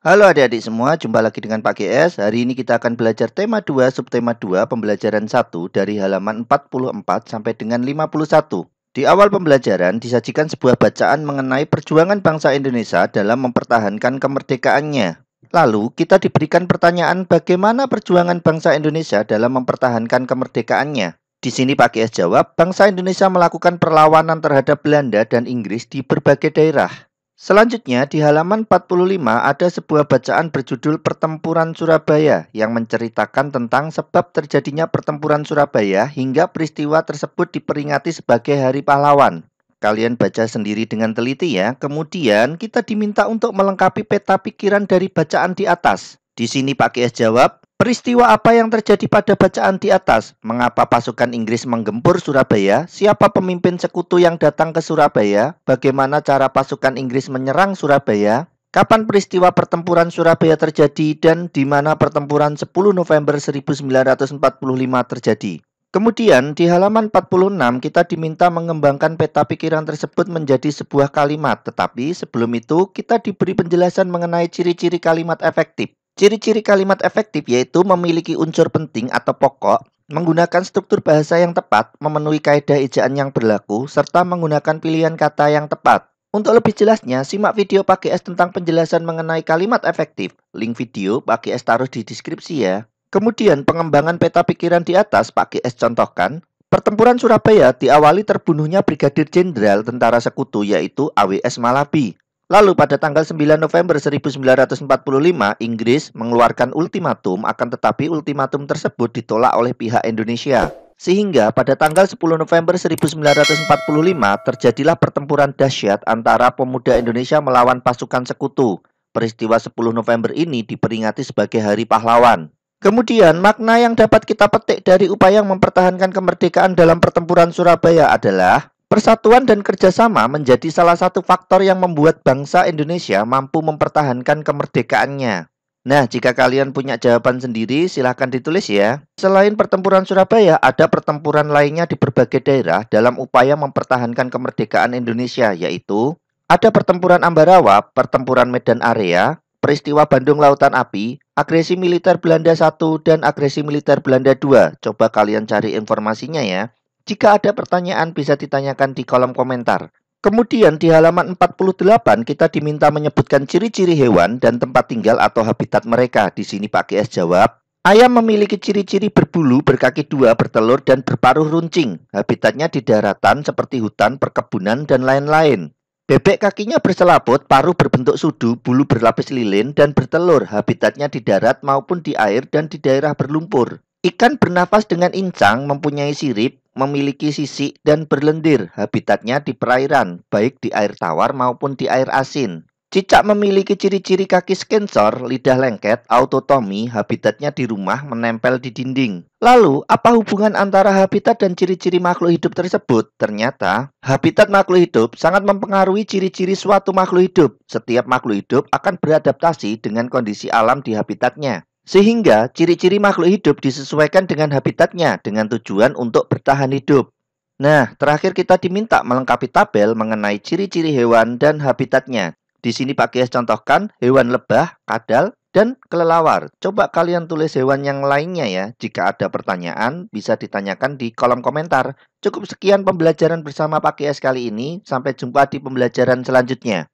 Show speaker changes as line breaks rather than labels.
Halo adik-adik semua, jumpa lagi dengan Pak GS. Hari ini kita akan belajar tema 2, subtema 2, pembelajaran 1 dari halaman 44 sampai dengan 51. Di awal pembelajaran disajikan sebuah bacaan mengenai perjuangan bangsa Indonesia dalam mempertahankan kemerdekaannya. Lalu kita diberikan pertanyaan bagaimana perjuangan bangsa Indonesia dalam mempertahankan kemerdekaannya. Di sini Pak GS jawab, bangsa Indonesia melakukan perlawanan terhadap Belanda dan Inggris di berbagai daerah. Selanjutnya di halaman 45 ada sebuah bacaan berjudul Pertempuran Surabaya yang menceritakan tentang sebab terjadinya pertempuran Surabaya hingga peristiwa tersebut diperingati sebagai Hari Pahlawan. Kalian baca sendiri dengan teliti ya. Kemudian kita diminta untuk melengkapi peta pikiran dari bacaan di atas. Di sini Pak Kies jawab, Peristiwa apa yang terjadi pada bacaan di atas? Mengapa pasukan Inggris menggempur Surabaya? Siapa pemimpin sekutu yang datang ke Surabaya? Bagaimana cara pasukan Inggris menyerang Surabaya? Kapan peristiwa pertempuran Surabaya terjadi dan di mana pertempuran 10 November 1945 terjadi? Kemudian di halaman 46 kita diminta mengembangkan peta pikiran tersebut menjadi sebuah kalimat. Tetapi sebelum itu kita diberi penjelasan mengenai ciri-ciri kalimat efektif. Ciri-ciri kalimat efektif yaitu memiliki unsur penting atau pokok, menggunakan struktur bahasa yang tepat, memenuhi kaidah ejaan yang berlaku, serta menggunakan pilihan kata yang tepat. Untuk lebih jelasnya, simak video pakai S tentang penjelasan mengenai kalimat efektif. Link video pakai S taruh di deskripsi ya. Kemudian pengembangan peta pikiran di atas pakai S contohkan. Pertempuran Surabaya diawali terbunuhnya Brigadir Jenderal Tentara Sekutu yaitu AWS Malabi. Lalu pada tanggal 9 November 1945, Inggris mengeluarkan ultimatum akan tetapi ultimatum tersebut ditolak oleh pihak Indonesia. Sehingga pada tanggal 10 November 1945 terjadilah pertempuran dahsyat antara pemuda Indonesia melawan pasukan sekutu. Peristiwa 10 November ini diperingati sebagai Hari Pahlawan. Kemudian makna yang dapat kita petik dari upaya mempertahankan kemerdekaan dalam pertempuran Surabaya adalah Persatuan dan kerjasama menjadi salah satu faktor yang membuat bangsa Indonesia mampu mempertahankan kemerdekaannya. Nah, jika kalian punya jawaban sendiri, silahkan ditulis ya. Selain pertempuran Surabaya, ada pertempuran lainnya di berbagai daerah dalam upaya mempertahankan kemerdekaan Indonesia, yaitu ada pertempuran Ambarawa, pertempuran Medan Area, peristiwa Bandung Lautan Api, agresi militer Belanda 1, dan agresi militer Belanda 2. Coba kalian cari informasinya ya. Jika ada pertanyaan bisa ditanyakan di kolom komentar. Kemudian di halaman 48 kita diminta menyebutkan ciri-ciri hewan dan tempat tinggal atau habitat mereka. Di sini Pak GS jawab, Ayam memiliki ciri-ciri berbulu, berkaki dua, bertelur, dan berparuh runcing. Habitatnya di daratan seperti hutan, perkebunan, dan lain-lain. Bebek kakinya berselaput, paruh berbentuk sudu, bulu berlapis lilin, dan bertelur. Habitatnya di darat maupun di air dan di daerah berlumpur. Ikan bernafas dengan incang, mempunyai sirip, memiliki sisik dan berlendir. Habitatnya di perairan, baik di air tawar maupun di air asin. Cicak memiliki ciri-ciri kaki skensor, lidah lengket, autotomi, habitatnya di rumah menempel di dinding. Lalu, apa hubungan antara habitat dan ciri-ciri makhluk hidup tersebut? Ternyata, habitat makhluk hidup sangat mempengaruhi ciri-ciri suatu makhluk hidup. Setiap makhluk hidup akan beradaptasi dengan kondisi alam di habitatnya. Sehingga ciri-ciri makhluk hidup disesuaikan dengan habitatnya dengan tujuan untuk bertahan hidup. Nah, terakhir kita diminta melengkapi tabel mengenai ciri-ciri hewan dan habitatnya. Di sini Pak Kias contohkan hewan lebah, kadal, dan kelelawar. Coba kalian tulis hewan yang lainnya ya. Jika ada pertanyaan, bisa ditanyakan di kolom komentar. Cukup sekian pembelajaran bersama Pak Kias kali ini. Sampai jumpa di pembelajaran selanjutnya.